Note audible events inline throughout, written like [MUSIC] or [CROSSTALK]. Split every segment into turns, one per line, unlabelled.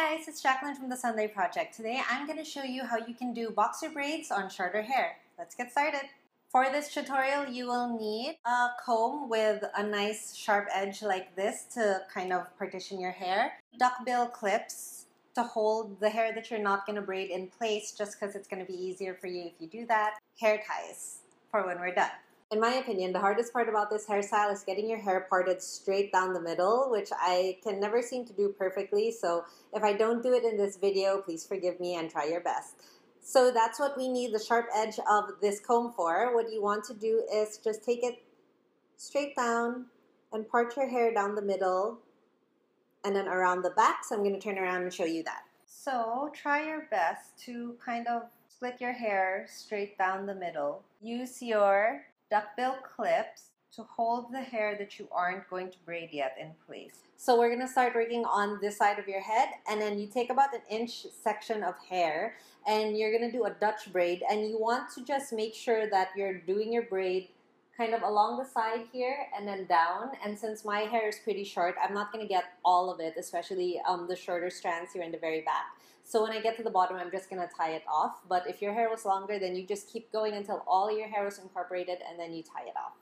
Guys, it's Jacklyn from the Sunday Project. Today I'm going to show you how you can do boxer braids on shorter hair. Let's get started. For this tutorial, you will need a comb with a nice sharp edge like this to kind of partition your hair, duckbill clips to hold the hair that you're not going to braid in place just because it's going to be easier for you if you do that, hair ties for when we're done. In my opinion, the hardest part about this hairstyle is getting your hair parted straight down the middle, which I can never seem to do perfectly. So if I don't do it in this video, please forgive me and try your best. So that's what we need the sharp edge of this comb for. What you want to do is just take it straight down and part your hair down the middle and then around the back. So I'm going to turn around and show you that. So try your best to kind of split your hair straight down the middle. Use your duckbill clips to hold the hair that you aren't going to braid yet in place. So we're to start working on this side of your head and then you take about an inch section of hair and you're to do a Dutch braid and you want to just make sure that you're doing your braid kind of along the side here and then down and since my hair is pretty short I'm not to get all of it especially um, the shorter strands here in the very back. So when I get to the bottom, I'm just to tie it off. But if your hair was longer, then you just keep going until all your hair is incorporated and then you tie it off.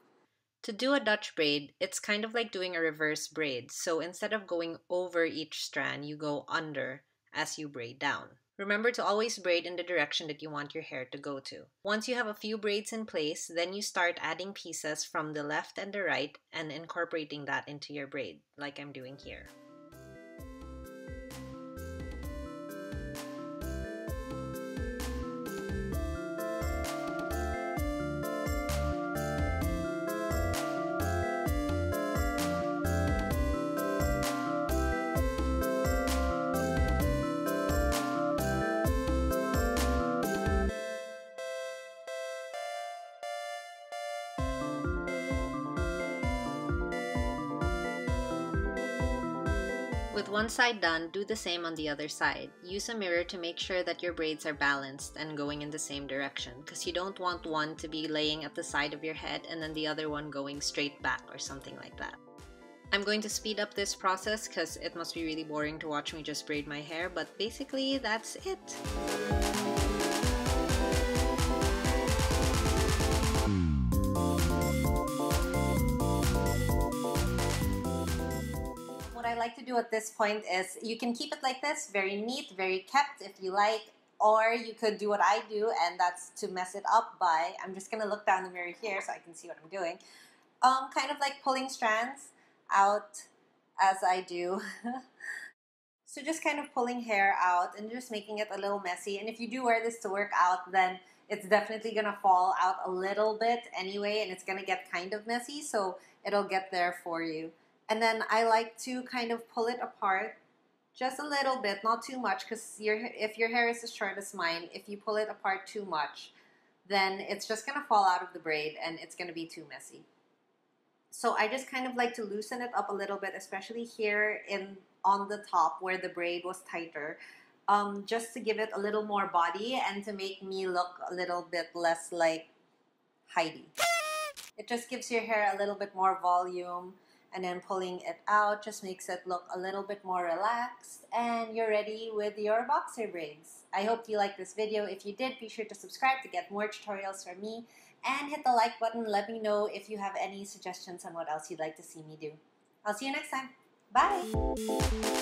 To do a Dutch braid, it's kind of like doing a reverse braid. So instead of going over each strand, you go under as you braid down. Remember to always braid in the direction that you want your hair to go to. Once you have a few braids in place, then you start adding pieces from the left and the right and incorporating that into your braid, like I'm doing here. With one side done, do the same on the other side. Use a mirror to make sure that your braids are balanced and going in the same direction because you don't want one to be laying at the side of your head and then the other one going straight back or something like that. I'm going to speed up this process because it must be really boring to watch me just braid my hair, but basically that's it.
Like to do at this point is you can keep it like this, very neat, very kept if you like, or you could do what I do, and that's to mess it up by, I'm just going to look down the mirror here so I can see what I'm doing, um, kind of like pulling strands out as I do. [LAUGHS] so just kind of pulling hair out and just making it a little messy. And if you do wear this to work out, then it's definitely going to fall out a little bit anyway, and it's going to get kind of messy, so it'll get there for you. And then I like to kind of pull it apart just a little bit, not too much, because your if your hair is as short as mine, if you pull it apart too much, then it's just going to fall out of the braid and it's going to be too messy. So I just kind of like to loosen it up a little bit, especially here in on the top where the braid was tighter, um, just to give it a little more body and to make me look a little bit less like Heidi. It just gives your hair a little bit more volume and then pulling it out just makes it look a little bit more relaxed and you're ready with your boxer braids. I hope you liked this video. If you did, be sure to subscribe to get more tutorials from me and hit the like button. Let me know if you have any suggestions on what else you'd like to see me do. I'll see you next time. Bye!